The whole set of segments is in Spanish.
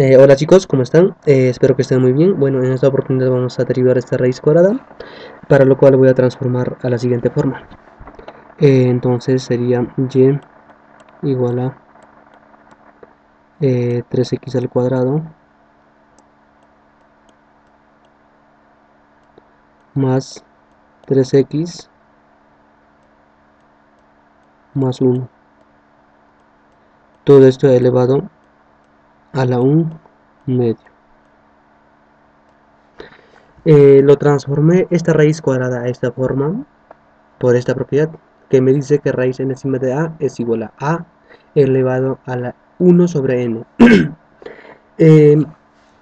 Eh, hola chicos, ¿cómo están? Eh, espero que estén muy bien. Bueno, en esta oportunidad vamos a derivar esta raíz cuadrada, para lo cual voy a transformar a la siguiente forma. Eh, entonces sería y igual a 3x al cuadrado más 3x más 1. Todo esto elevado a la 1 medio. Eh, lo transformé esta raíz cuadrada a esta forma por esta propiedad que me dice que raíz n encima de a es igual a a elevado a la 1 sobre n. Eh,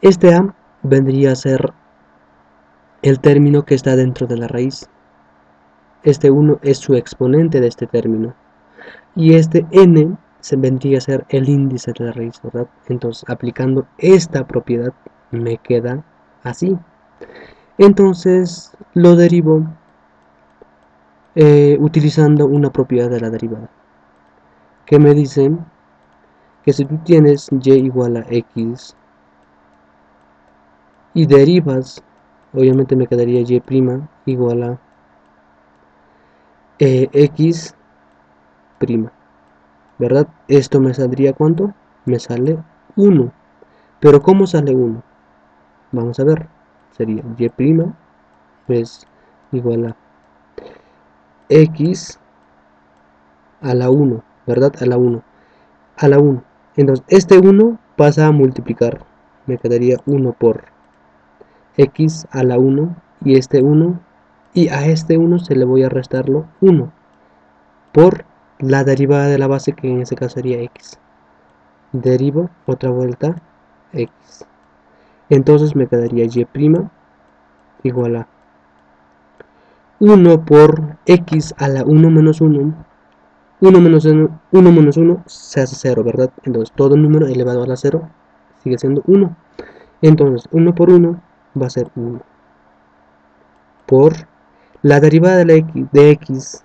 este a vendría a ser el término que está dentro de la raíz. Este 1 es su exponente de este término. Y este n se vendría a ser el índice de la raíz, ¿verdad? Entonces, aplicando esta propiedad, me queda así. Entonces, lo derivo eh, utilizando una propiedad de la derivada, que me dice que si tú tienes y igual a x y derivas, obviamente me quedaría y' igual a eh, x prima. ¿Verdad? Esto me saldría cuánto? Me sale 1. Pero ¿cómo sale 1? Vamos a ver. Sería y' es igual a x a la 1, ¿verdad? A la 1. A la 1. Entonces, este 1 pasa a multiplicar. Me quedaría 1 por x a la 1 y este 1 y a este 1 se le voy a restarlo 1 por la derivada de la base que en este caso sería x. Derivo otra vuelta x. Entonces me quedaría y' igual a 1 por x a la 1 menos 1 1 menos 1, 1 menos 1 se hace 0, ¿verdad? Entonces todo número elevado a la 0 sigue siendo 1 entonces 1 por 1 va a ser 1 por la derivada de, la x, de x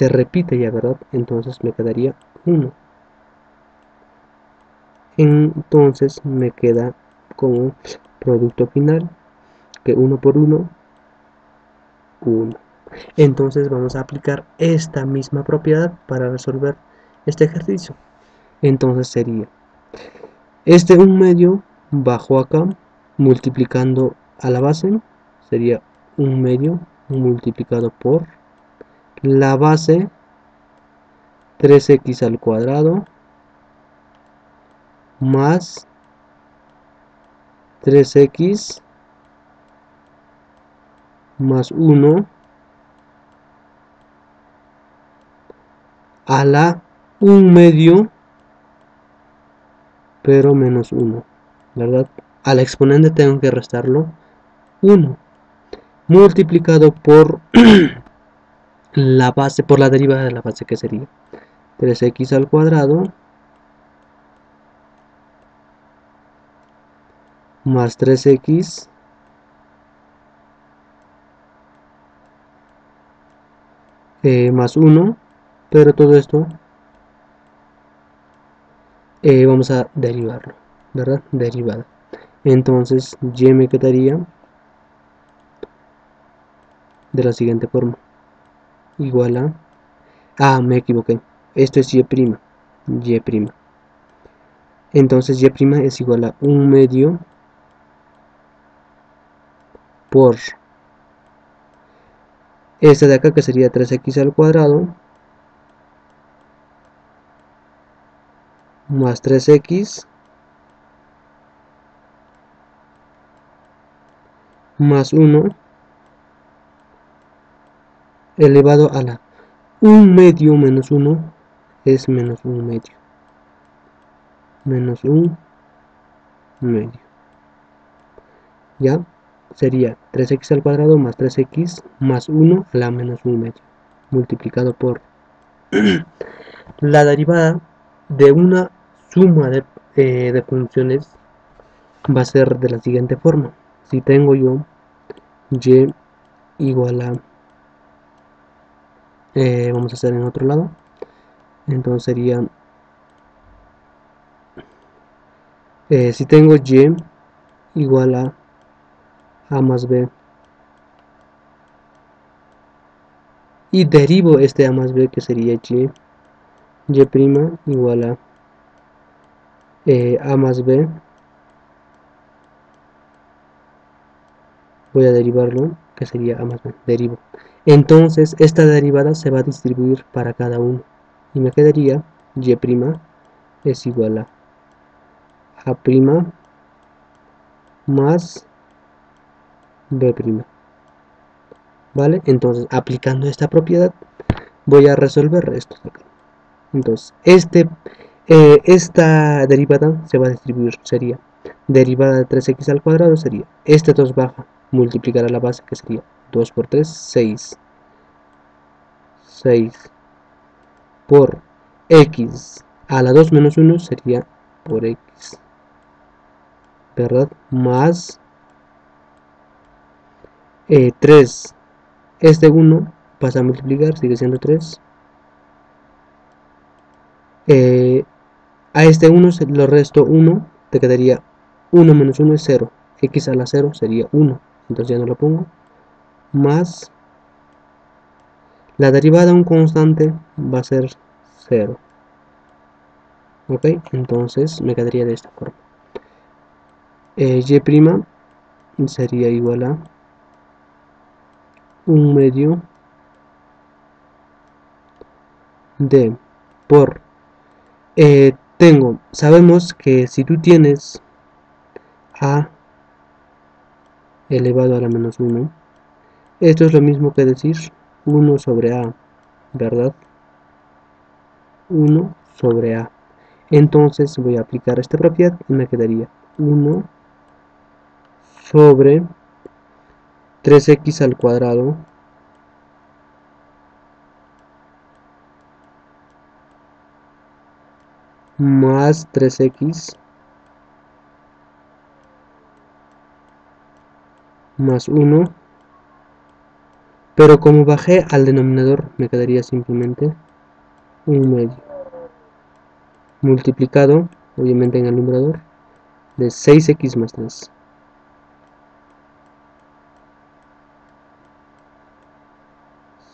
se repite ya, ¿verdad? Entonces me quedaría 1. Entonces me queda como producto final que 1 por 1, 1. Entonces vamos a aplicar esta misma propiedad para resolver este ejercicio. Entonces sería este 1 medio bajo acá multiplicando a la base sería 1 medio multiplicado por la base 3x al cuadrado más 3x más 1 a la 1 medio pero menos 1 ¿verdad? al exponente tengo que restarlo 1 multiplicado por la base por la derivada de la base que sería 3x al cuadrado más 3x eh, más 1 pero todo esto eh, vamos a derivarlo verdad derivada. Entonces y me quedaría de la siguiente forma igual a... Ah, me equivoqué. Esto es y'. Y'. Entonces y' es igual a 1 medio por esta de acá que sería 3x al cuadrado más 3x más 1 elevado a la 1 medio menos 1 es menos 1 medio. Menos 1 medio. ¿Ya? Sería 3x al cuadrado más 3x más 1 a la menos 1 medio. Multiplicado por la derivada de una suma de, eh, de funciones va a ser de la siguiente forma. Si tengo yo y igual a eh, vamos a hacer en otro lado. Entonces sería eh, si tengo y igual a a más b. Y derivo este a más b que sería y. Y' igual a eh, a más b. Voy a derivarlo que sería más b derivo. Entonces esta derivada se va a distribuir para cada uno. Y me quedaría y' es igual a a' más b' vale entonces aplicando esta propiedad voy a resolver esto acá. Entonces este eh, esta derivada se va a distribuir. Sería derivada de 3x al cuadrado sería este 2 baja multiplicar a la base que sería 2 por 3 6 6 por x a la 2 menos 1 sería por x verdad más 3 eh, este 1 pasa a multiplicar sigue siendo 3 eh, a este 1 lo resto 1 te quedaría 1 menos 1 es 0 x a la 0 sería 1 entonces ya no lo pongo. Más la derivada de un constante va a ser 0 ok entonces me quedaría de esta forma. Eh, y' sería igual a un medio de por eh, tengo. Sabemos que si tú tienes a elevado a la menos 1 esto es lo mismo que decir 1 sobre a verdad 1 sobre a. Entonces voy a aplicar esta propiedad y me quedaría 1 sobre 3x al cuadrado más 3x más 1 pero como bajé al denominador me quedaría simplemente un medio. Multiplicado obviamente en el numerador de 6x más 3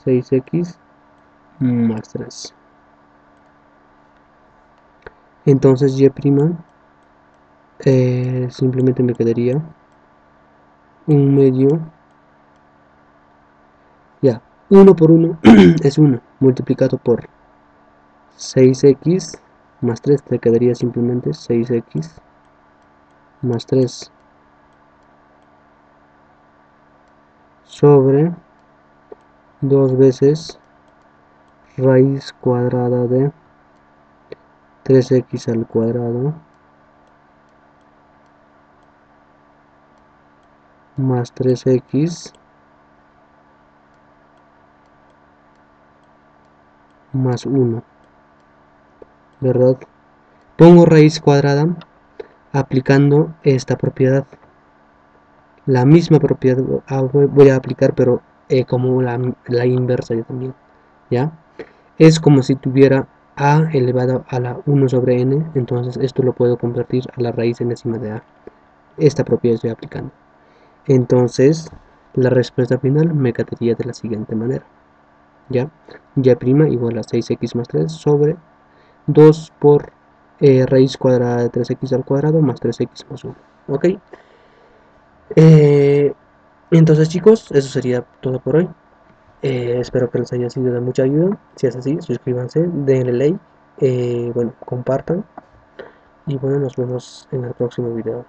6x más 3 entonces y' eh, simplemente me quedaría un medio. Ya 1 por 1 es 1 multiplicado por 6x más 3 te quedaría simplemente 6x más 3 sobre dos veces raíz cuadrada de 3x al cuadrado más 3x más 1 verdad pongo raíz cuadrada aplicando esta propiedad la misma propiedad ah, voy a aplicar pero eh, como la, inversa yo también, ¿ya? Es como si tuviera a elevado a la 1 sobre n, entonces esto lo puedo convertir a la raíz enésima de a. Esta propiedad estoy aplicando. Entonces, la respuesta final me quedaría de la siguiente manera. ¿Ya? Y' igual a 6x más 3 sobre 2 por eh, raíz cuadrada de 3x al cuadrado más 3x más 1. ¿Ok? Eh, entonces chicos, eso sería todo por hoy. Eh, espero que les haya sido de mucha ayuda. Si es así, suscríbanse, denle like, bueno, compartan. Y bueno, nos vemos en el próximo video.